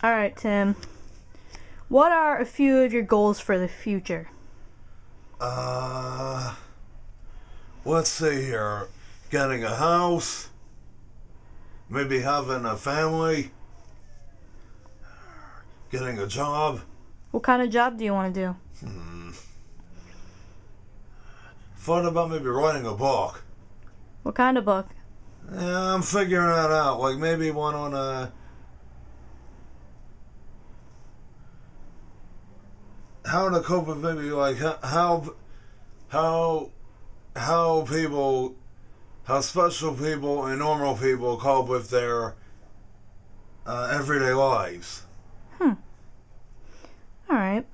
All right, Tim. What are a few of your goals for the future? Uh, let's see here. Getting a house. Maybe having a family. Getting a job. What kind of job do you want to do? Hmm. Thought about maybe writing a book. What kind of book? Yeah, I'm figuring that out. Like maybe one on uh how to cope with maybe like ho- how how how people how special people and normal people cope with their uh, everyday lives. Hmm. All right.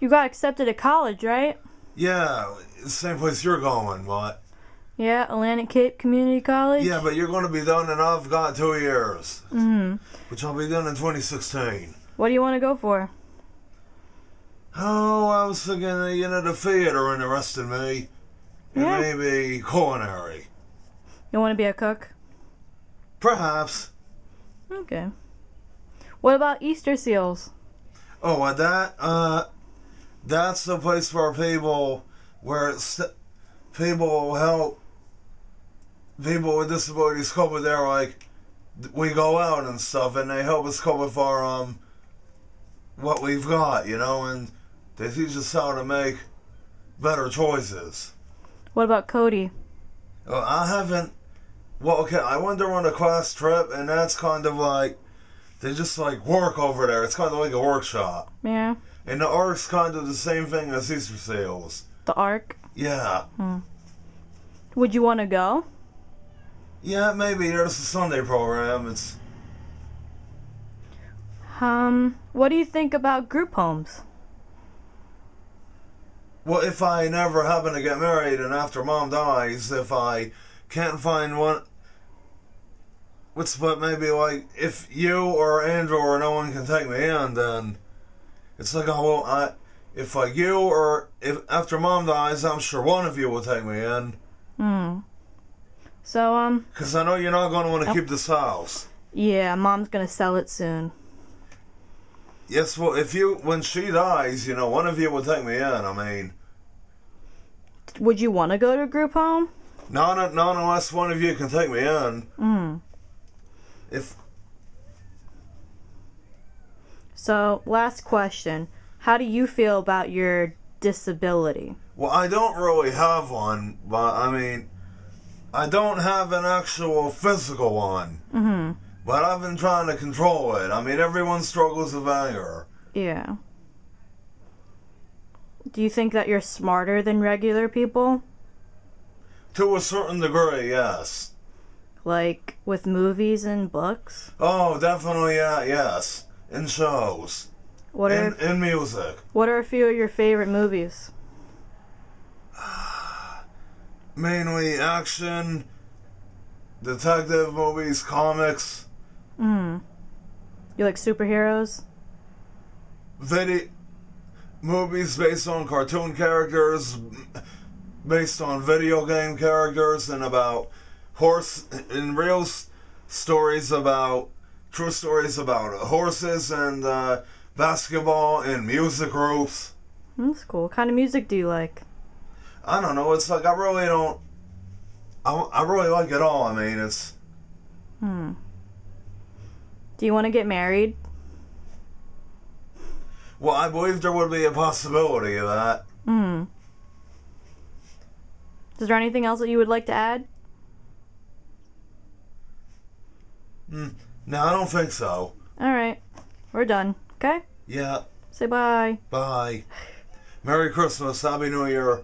You got accepted to college, right? Yeah, same place you're going, what? Yeah, Atlantic Cape Community College. Yeah, but you're going to be done in I've got two years, hmm which I'll be done in 2016. What do you want to go for? Oh, I was thinking, you know, the theater interested me. And Yeah. maybe culinary. You want to be a cook? Perhaps. Okay. What about Easter seals? Oh, and that, uh, that's the place where people, where it's, people help people with disabilities cope with their, like, we go out and stuff, and they help us cope with our, um, what we've got, you know, and they teach us how to make better choices. What about Cody? Uh, I haven't. Well, okay, I went there on a class trip, and that's kind of like they just like work over there. It's kind of like a workshop, Yeah. and the arc's kind of the same thing as Easter Seals. The arc. Yeah, Would you want to go? yeah, maybe there's a Sunday program. It's Um, what do you think about group homes? Well, if I never happen to get married, and after mom dies, if I can't find one. What's but maybe like if you or Andrew or no one can take me in, then it's like oh well I if like you or if after mom dies, I'm sure one of you will take me in Hmm. So, um, because I know you're not going to want to Yep. keep this house. yeah, mom's gonna sell it soon. Yes, well if you when she dies, you know one of you will take me in. I mean, Would you want to go to a group home? not not unless one of you can take me in. Hmm. If So, last question. How do you feel about your disability? Well, I don't really have one, but I mean, I don't have an actual physical one. Mm-hmm. But I've been trying to control it. I mean, everyone struggles with anger. Yeah. Do you think that you're smarter than regular people? To a certain degree, yes. Like with movies and books? Oh, definitely, yeah, yes. In shows. What in, are in music. what are a few of your favorite movies? Mainly action, detective movies, comics, Mm. You like superheroes? video movies based on cartoon characters, based on video game characters, and about horse and real s- stories about true stories about horses and uh, basketball and music groups. That's cool. What kind of music do you like? I don't know. It's like I really don't. I, I really like it all. I mean, it's Hmm. Do you want to get married? well. I believe there would be a possibility of that. Hmm. Is there anything else that you would like to add? No, I don't think so. All right. We're done. Okay? Yeah. Say bye. Bye. Merry Christmas. Happy New Year.